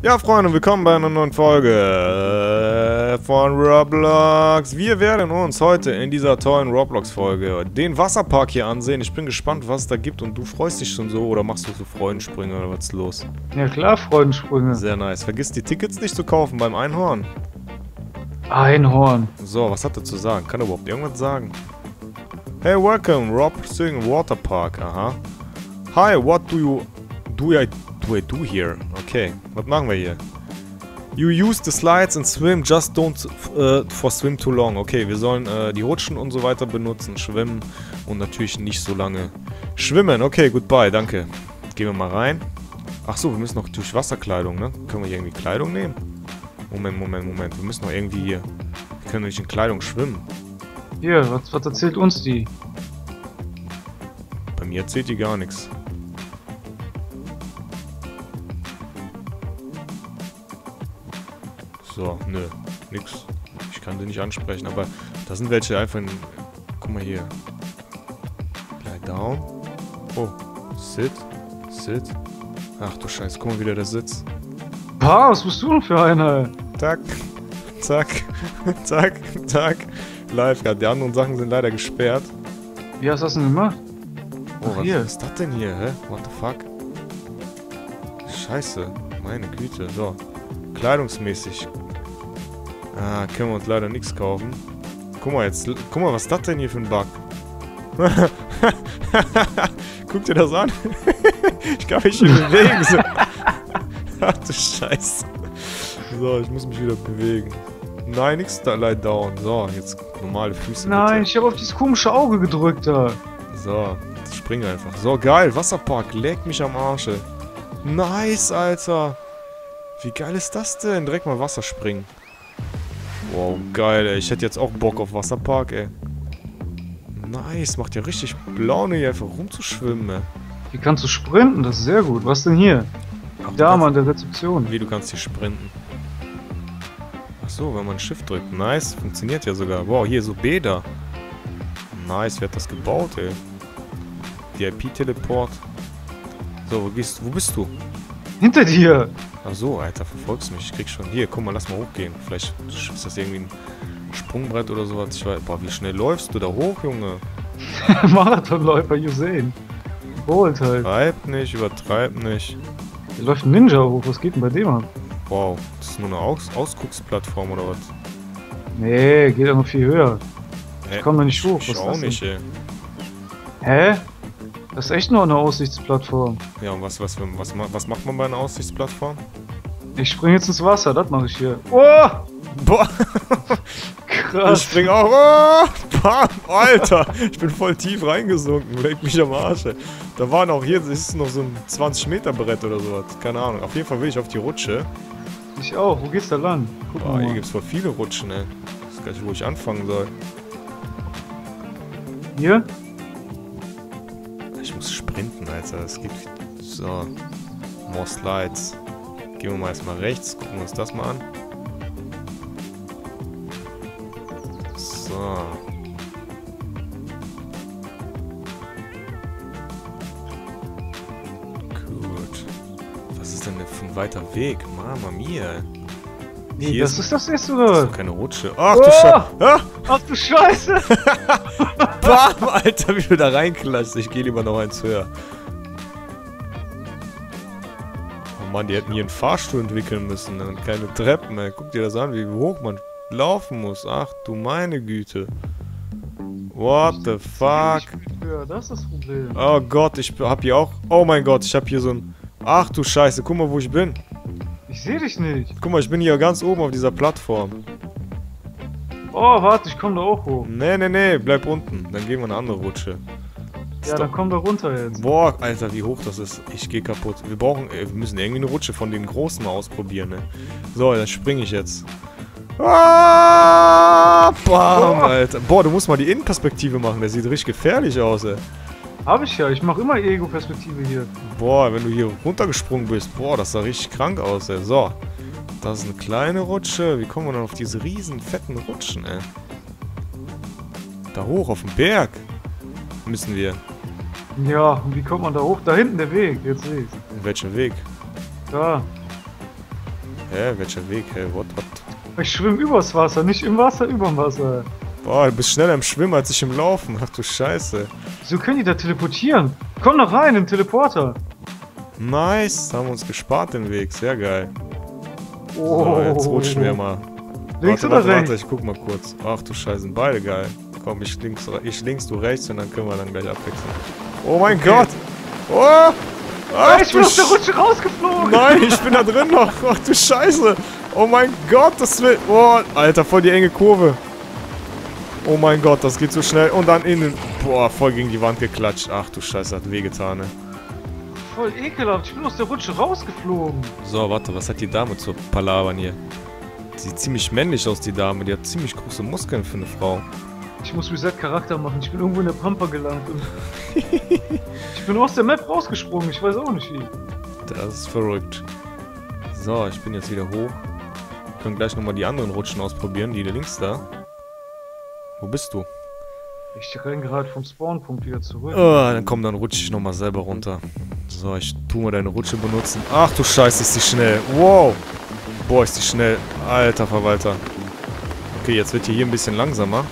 Ja, Freunde, willkommen bei einer neuen Folge äh, von Roblox. Wir werden uns heute in dieser tollen Roblox-Folge den Wasserpark hier ansehen. Ich bin gespannt, was es da gibt und du freust dich schon so oder machst du so Freudensprünge oder was ist los? Ja klar, Freudensprünge. Sehr nice. Vergiss die Tickets nicht zu kaufen beim Einhorn. Einhorn. So, was hat er zu sagen? Kann er überhaupt irgendwas sagen? Hey, welcome, Rob Sing Water Park. Aha. Hi, what do you do I do I do here? Okay, was machen wir hier? You use the slides and swim, just don't uh, for swim too long. Okay, wir sollen uh, die Rutschen und so weiter benutzen, schwimmen und natürlich nicht so lange schwimmen. Okay, goodbye, danke. Gehen wir mal rein. Ach so, wir müssen noch durch Wasserkleidung, ne? Können wir hier irgendwie Kleidung nehmen? Moment, Moment, Moment. Wir müssen noch irgendwie hier... Wir können nicht in Kleidung schwimmen. Hier, was, was erzählt uns die? Bei mir erzählt die gar nichts. So, nö, nix. Ich kann sie nicht ansprechen, aber da sind welche einfach in... Guck mal hier. Lie down. Oh, sit, sit. Ach du Scheiße, guck mal wieder der Sitz. Pah, was bist du denn für einer? Zack, zack, zack, zack. Live, gerade die anderen Sachen sind leider gesperrt. Wie hast du das denn gemacht? Oh, Ach, was hier. ist das denn hier, hä? What the fuck? Scheiße, meine Güte. So, kleidungsmäßig. Ah, können wir uns leider nichts kaufen. Guck mal jetzt, guck mal, was ist das denn hier für ein Bug? Guck dir das an. ich kann mich hier bewegen. So. Ach du Scheiße. So, ich muss mich wieder bewegen. Nein, nix da lie down. So, jetzt normale Füße. Nein, bitte. ich habe auf dieses komische Auge gedrückt da. So, spring einfach. So, geil. Wasserpark. Leg mich am Arsch. ey. Nice, Alter. Wie geil ist das denn? Direkt mal Wasser springen. Wow, geil, ey. Ich hätte jetzt auch Bock auf Wasserpark, ey. Nice. Macht ja richtig Laune, hier einfach rumzuschwimmen, ey. Hier kannst du sprinten, das ist sehr gut. Was denn hier? Ach, Da, mal an der Rezeption. Wie, du kannst hier sprinten. Ach so, wenn man ein Shift drückt. Nice. Funktioniert ja sogar. Wow, hier so Bäder. Nice. Wer hat das gebaut, ey? VIP-Teleport. So, wo gehst Wo bist du? Hinter dir! Ach so, Alter, verfolgst mich. Ich krieg schon. Hier, guck mal, lass mal hochgehen. Vielleicht ist das irgendwie ein Sprungbrett oder sowas. Ich weiß. Boah, wie schnell läufst du da hoch, Junge? Marathonläufer Usain. Bolt halt. Treib nicht, übertreib nicht. Hier läuft ein Ninja hoch, was geht denn bei dem ab? Wow, das ist nur eine Aus Ausgucksplattform oder was? Nee, geht ja noch viel höher. Hä? komm da nicht hoch, Ich was ist auch nicht, ey. Hä? Das ist echt nur eine Aussichtsplattform. Ja, und was, was, was, was macht man bei einer Aussichtsplattform? Ich spring jetzt ins Wasser, das mache ich hier. Oh! Boah, ich Krass. spring auch. Oh, bam, Alter, ich bin voll tief reingesunken. Leg mich am Arsch. ey. Da waren auch hier, das ist noch so ein 20 Meter Brett oder sowas. Keine Ahnung. Auf jeden Fall will ich auf die Rutsche. Ich auch. Wo geht's da lang? Guck Boah, hier mal. gibt's voll viele Rutschen, ey. Ich weiß gar nicht, wo ich anfangen soll. Hier? Ich muss sprinten, Alter. Es gibt. So. More Slides. Gehen wir mal erstmal rechts. Gucken wir uns das mal an. So. Gut. Was ist denn für ein weiter Weg? Mama mia. Nee, Hier das ist- ist das erste Das ist keine Rutsche. Ach du Oh! Scheiße. Ah, Ach du Scheiße! bam, Alter, wie du da reinklatscht. Ich gehe lieber noch eins höher. Mann, die hätten hier einen Fahrstuhl entwickeln müssen und keine Treppen mehr. Guck dir das an, wie hoch man laufen muss. Ach du meine Güte. What the fuck? Das ist das Problem. Oh Gott, ich hab hier auch... Oh mein Gott, ich hab hier so ein... Ach du Scheiße, guck mal, wo ich bin. Ich sehe dich nicht. Guck mal, ich bin hier ganz oben auf dieser Plattform. Oh, warte, ich komme da auch hoch. Nee, nee, nee, bleib unten. Dann gehen wir eine andere Rutsche. Ja, dann komm da runter jetzt. Boah, Alter, wie hoch das ist. Ich gehe kaputt. Wir brauchen, äh, wir müssen irgendwie eine Rutsche von den großen mal ausprobieren, ne? So, dann springe ich jetzt. Ah, bam, Alter. Boah, du musst mal die Innenperspektive machen. Der sieht richtig gefährlich aus, ey. Hab ich ja, ich mache immer Ego-Perspektive hier. Boah, wenn du hier runtergesprungen bist. Boah, das sah richtig krank aus, ey. So. Das ist eine kleine Rutsche. Wie kommen wir dann auf diese riesen fetten Rutschen, ey? Da hoch, auf den Berg. Müssen wir. Ja, und wie kommt man da hoch? Da hinten der Weg, jetzt sehe ich's. In welchem Weg? Da. Hä, welcher Weg? Hä, what, what? Ich schwimme übers Wasser, nicht im Wasser, überm Wasser. Boah, du bist schneller im Schwimmen als ich im Laufen. Ach du Scheiße. Wieso können die da teleportieren? Komm doch rein, im Teleporter. Nice, haben wir uns gespart den Weg. Sehr geil. Oh. So, jetzt rutschen wir mal. Links warte, oder warte, rechts? warte, ich guck mal kurz. Ach du Scheiße, sind beide geil. Komm, ich links, ich links, du rechts und dann können wir dann gleich abwechseln. Oh mein Okay. Gott! Oh! Ach, ich bin aus der Sch- Rutsche rausgeflogen. Nein, ich bin da drin noch. Ach du Scheiße. Oh mein Gott, das will... Oh, Alter, voll die enge Kurve. Oh mein Gott, das geht so schnell. Und dann innen... Boah, voll gegen die Wand geklatscht. Ach du Scheiße, hat wehgetan, ne? Voll ekelhaft, ich bin aus der Rutsche rausgeflogen. So, warte, was hat die Dame zu palavern hier? Sieht ziemlich männlich aus, die Dame. Die hat ziemlich große Muskeln für eine Frau. Ich muss Reset-Charakter machen, ich bin irgendwo in der Pampa gelangt. Und ich bin aus der Map rausgesprungen, ich weiß auch nicht wie. Das ist verrückt. So, ich bin jetzt wieder hoch. Wir können gleich nochmal die anderen Rutschen ausprobieren. Die links da. Wo bist du? Ich renn gerade vom Spawnpunkt wieder zurück. Oh, dann komm, dann rutsche ich nochmal selber runter. So, ich tu mal deine Rutsche benutzen. Ach du Scheiße, ist die schnell. Wow. Boah, ist die schnell. Alter Verwalter. Okay, jetzt wird hier ein bisschen langsamer.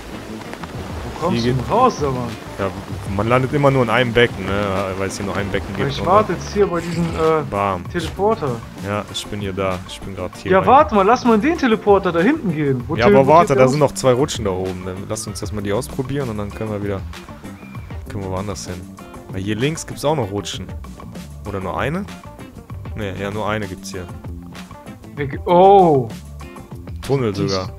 Kommst hier du raus, mal? Ja, man landet immer nur in einem Becken, ne? Weil es hier nur ein Becken gibt. Ich warte jetzt hier bei diesem äh, Bam. Teleporter. Ja, ich bin hier da. Ich bin gerade hier. Ja, rein. warte mal, lass mal in den Teleporter da hinten gehen. Wo Ja, aber warte, da sind noch zwei Rutschen da oben. Dann lass uns erstmal die ausprobieren und dann können wir wieder. Können wir woanders hin. Weil hier links gibt's auch noch Rutschen. Oder nur eine? Ne, ja, nur eine gibt's hier. Oh, Tunnel sogar.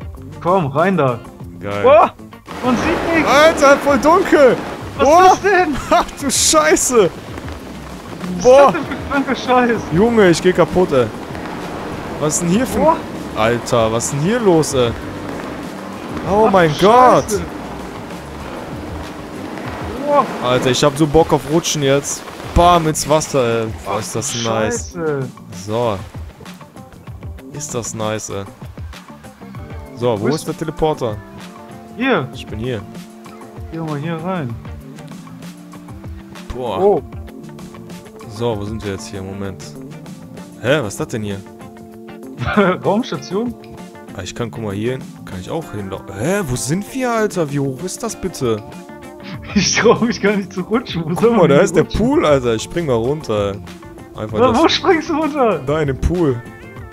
komm, rein da. Geil. Oh, man sieht nichts. Alter, voll dunkel! Was oh, ist das denn? Ach du Scheiße! Was Boah! ist das denn für Scheiß? Junge, ich geh kaputt, ey. Was ist denn hier für. Boah, Alter, was ist denn hier los, ey? Oh ach, mein Scheiße. Gott! Boah, Alter, ich hab so Bock auf Rutschen jetzt. Bam, ins Wasser, ey. Boah, ach, ist das nice. Scheiße. So. Ist das nice, ey. So, wo ist der Teleporter? Hier, Ich bin hier. geh mal hier rein. Boah. Oh, So, wo sind wir jetzt hier? Moment. Hä, was ist das denn hier? Raumstation? Ah, ich kann, guck mal, hier hin. Kann ich auch hinlaufen. Hä, wo sind wir, Alter? Wie hoch ist das bitte? Ich trau mich gar nicht zu rutschen. Wo Guck mal, da ist der rutschen? Pool, Alter. Ich spring mal runter. Einfach Na, wo das. springst du runter? Da in den Pool.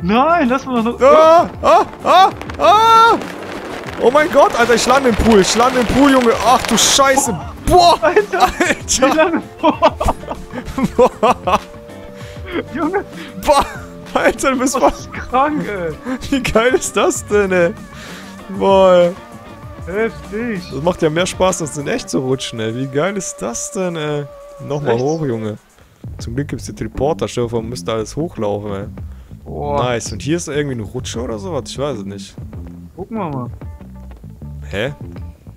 Nein, lass mal noch. Ah, ah, ah, ah! Oh mein Gott, Alter, ich lande im Pool. Ich lande im Pool, Junge. Ach du Scheiße. Boah, Alter, wie Alter. lange? Boah, Junge, boah. Alter, du bist was krank, ey. Wie geil ist das denn, ey? Boah. Heftig. Das macht ja mehr Spaß, als in echt zu rutschen, ey. Wie geil ist das denn, ey? Nochmal Echt? hoch, Junge. Zum Glück gibt's die Teleporter. Vor, man müsste alles hochlaufen, ey. Boah, Nice. Und hier ist irgendwie eine Rutsche oder sowas? Ich weiß es nicht. gucken wir mal. Hä?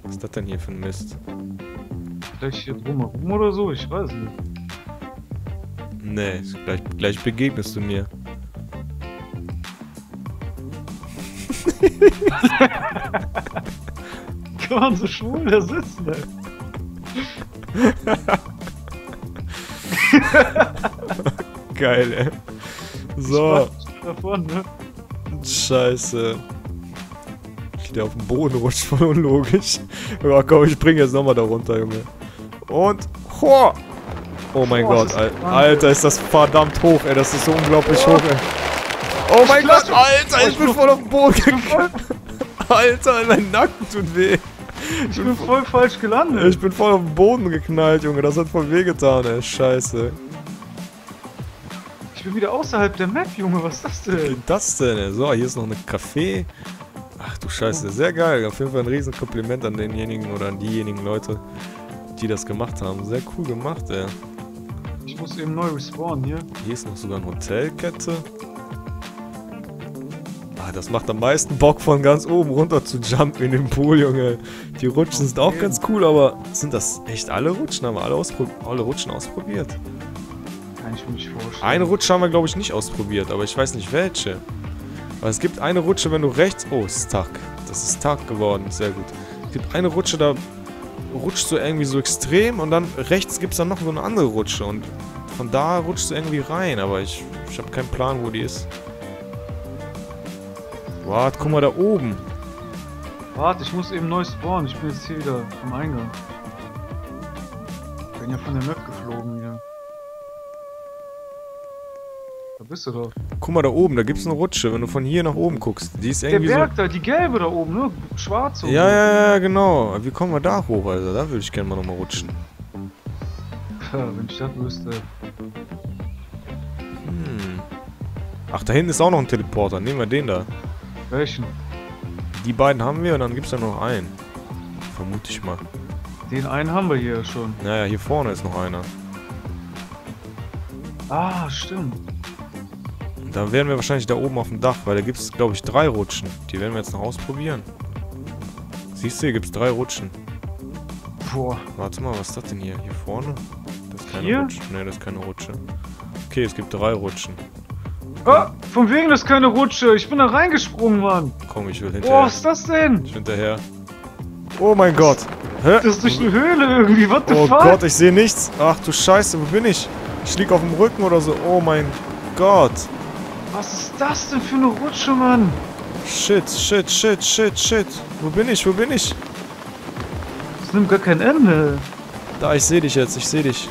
Was ist das denn hier für ein Mist? Vielleicht hier drumherum oder so, ich weiß nicht. Nee, gleich, gleich begegnest du mir. Kann man so schwul da sitzen, ey. Geil, ey. So, Davon, ne? scheiße. Ich der auf dem Boden rutscht, voll unlogisch. Ja, komm, ich spring jetzt nochmal da runter, Junge. Und, ho! Oh mein Boah, Gott, Al Alter, ist das verdammt hoch, ey. Das ist so unglaublich Boah. hoch, ey. Oh mein Gott, Alter, ich bin voll auf dem Boden gegangen. Alter, mein Nacken tut weh. ich bin voll falsch gelandet. Ich bin voll auf den Boden geknallt, Junge. Das hat voll wehgetan, ey. Scheiße. Ich bin wieder außerhalb der Map, Junge, was ist das Was denn? ist das denn? ey? So, hier ist noch eine Café. Du Scheiße, sehr geil. Auf jeden Fall ein riesen Kompliment an denjenigen oder an diejenigen Leute, die das gemacht haben. Sehr cool gemacht, ey. Ich muss eben neu respawnen hier. Hier ist noch sogar eine Hotelkette. Ah, das macht am meisten Bock von ganz oben runter zu jumpen in den Pool, Junge. Die Rutschen sind auch Okay. ganz cool, aber sind das echt alle Rutschen? Haben wir alle, alle Rutschen ausprobiert? Kann ich mir nicht vorstellen. Eine Rutsche haben wir, glaube ich, nicht ausprobiert, aber ich weiß nicht welche. Aber es gibt eine Rutsche, wenn du rechts... Oh, es ist Tag. Das ist Tag geworden, sehr gut. Es gibt eine Rutsche, da rutschst du irgendwie so extrem und dann rechts gibt es dann noch so eine andere Rutsche und von da rutschst du irgendwie rein, aber ich, ich habe keinen Plan, wo die ist. Warte, guck mal da oben. Warte, ich muss eben neu spawnen. Ich bin jetzt hier wieder am Eingang. Bin ja von der Map geflogen wieder. Da bist du doch. Guck mal da oben, da gibt's eine Rutsche, wenn du von hier nach oben guckst. Die ist Der irgendwie Berg da, die gelbe da oben, ne? Schwarz so. Ja, ja, ja, genau. Wie kommen wir da hoch, Alter? Da würde ich gerne mal nochmal rutschen. Ja, wenn ich das wüsste. Hm. Ach, da hinten ist auch noch ein Teleporter. Nehmen wir den da. Welchen? Die beiden haben wir und dann gibt's da noch einen. Vermute ich mal. Den einen haben wir hier schon. Naja, hier vorne ist noch einer. Ah, stimmt. Dann werden wir wahrscheinlich da oben auf dem Dach, weil da gibt es, glaube ich, drei Rutschen. Die werden wir jetzt noch ausprobieren. Siehst du, hier gibt es drei Rutschen. Boah. Warte mal, was ist das denn hier? Hier vorne? Das ist keine hier? Rutsche. Ne, das ist keine Rutsche. Okay, es gibt drei Rutschen. Ah, von wegen das ist keine Rutsche. Ich bin da reingesprungen, Mann. Komm, ich will hinterher. Boah, was ist das denn? Ich will hinterher. Oh mein Gott. Hä? Das ist durch eine Höhle irgendwie. What the oh fuck? Oh Gott, ich sehe nichts. Ach du Scheiße, wo bin ich? Ich lieg auf dem Rücken oder so. Oh mein Gott. Was ist das denn für eine Rutsche, Mann? Shit, shit, shit, shit, shit. Wo bin ich? Wo bin ich? Das nimmt gar kein Ende. Da, ich sehe dich jetzt. Ich sehe dich.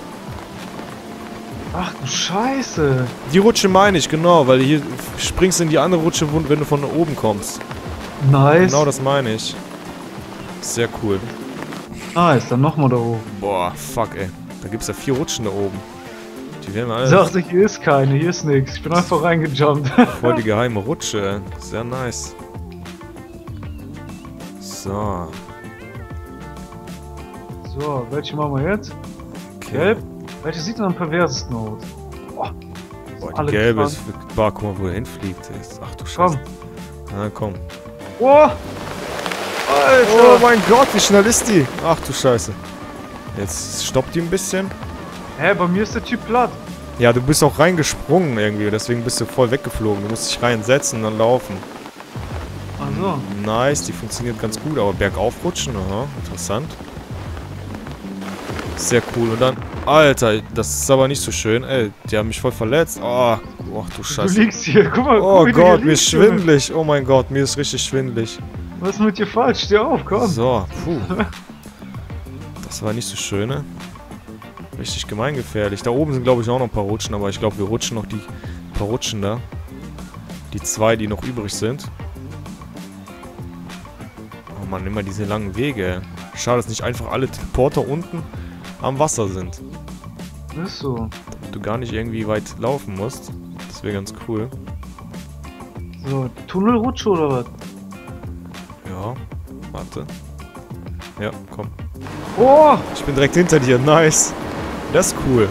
Ach du Scheiße. Die Rutsche meine ich, genau, weil hier springst du in die andere Rutsche, wenn du von oben kommst. Nice. Genau das meine ich. Sehr cool. Nice, dann nochmal da oben. Boah, fuck, ey. Da gibt's ja vier Rutschen da oben. Die werden wir alle... Sagte, hier ist keine, hier ist nichts. Ich bin einfach reingejumpt. Voll die geheime Rutsche, ey. Sehr nice. So. So, welche machen wir jetzt? Okay. Gelb? Welche sieht denn am perversesten aus? Boah, Boah die gelbe ist... Boah, guck mal, wo er hinfliegt. Ach du Scheiße. Komm. Na, komm. Oh! Alter. Oh mein Gott, wie schnell ist die? Ach du Scheiße. Jetzt stoppt die ein bisschen. Hä, bei mir ist der Typ platt. Ja, du bist auch reingesprungen irgendwie, deswegen bist du voll weggeflogen. Du musst dich reinsetzen und dann laufen. Ach so. Nice, die funktioniert ganz gut, aber bergauf rutschen, aha, interessant. Sehr cool. Und dann, Alter, das ist aber nicht so schön. Ey, die haben mich voll verletzt. Oh, oh du Scheiße. Du liegst hier, guck mal. Oh Gott, mir ist schwindelig. Oh mein Gott, mir ist richtig schwindelig. Was ist mit dir falsch? Steh auf, komm. So, puh. Das war nicht so schön, ne? Richtig gemeingefährlich. Da oben sind, glaube ich, auch noch ein paar Rutschen, aber ich glaube, wir rutschen noch die paar Rutschen da. Die zwei, die noch übrig sind. Oh Mann, immer diese langen Wege. Schade, dass nicht einfach alle Teleporter unten am Wasser sind. Ist so. Du gar nicht irgendwie weit laufen musst. Das wäre ganz cool. So, Tunnelrutsche oder was? Ja, warte. Ja, komm. Oh! Ich bin direkt hinter dir, nice. Das ist cool.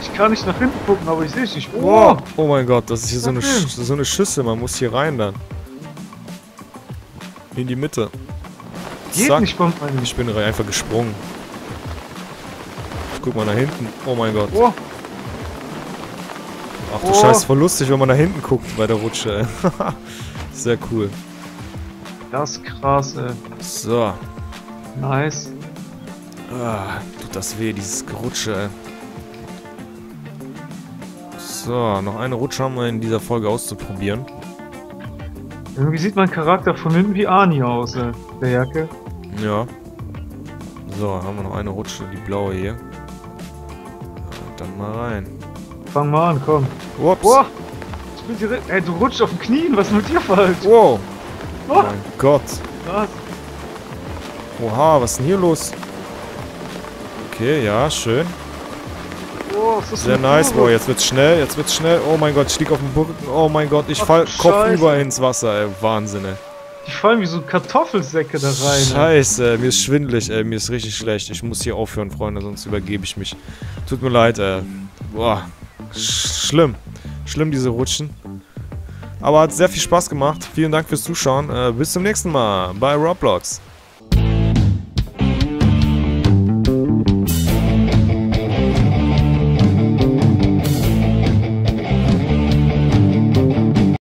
Ich kann nicht nach hinten gucken, aber ich sehe dich. Oh! oh mein Gott, das ist hier so eine, so eine Schüssel, man muss hier rein dann. In die Mitte. Geht Zack. nicht beim. Ich bin einfach gesprungen. Ich guck mal nach hinten. Oh mein Gott. Oh. Ach du oh. Scheiße, voll lustig, wenn man nach hinten guckt bei der Rutsche. Sehr cool. Das ist krass, ey. So. Nice. Ah, tut das weh, dieses Gerutsche, ey. So, noch eine Rutsche haben wir in dieser Folge auszuprobieren. Irgendwie sieht mein Charakter von hinten wie Arnie aus, ey. Der Jacke. Ja. So, haben wir noch eine Rutsche, die blaue hier. Dann mal rein. Fang mal an, komm. Ups. Oh, ich bin direkt. Ey, du rutschst auf den Knien, was ist mit dir falsch? Wow. Oh mein Gott. Was? Oha, was ist denn hier los? Okay, ja, schön. Oh, Sehr nice. Boah, jetzt wird's schnell, jetzt wird's schnell. Oh mein Gott, ich lieg auf dem Boden. Oh mein Gott, ich Ach, fall kopfüber ins Wasser, ey. Wahnsinn, ey. Die fallen wie so Kartoffelsäcke da rein. Scheiße, ey. mir ist schwindelig, ey. Mir ist richtig schlecht. Ich muss hier aufhören, Freunde, sonst übergebe ich mich. Tut mir leid, ey. Boah. Schlimm. Schlimm, diese Rutschen. Aber hat sehr viel Spaß gemacht. Vielen Dank fürs Zuschauen. Äh, bis zum nächsten Mal bei Roblox.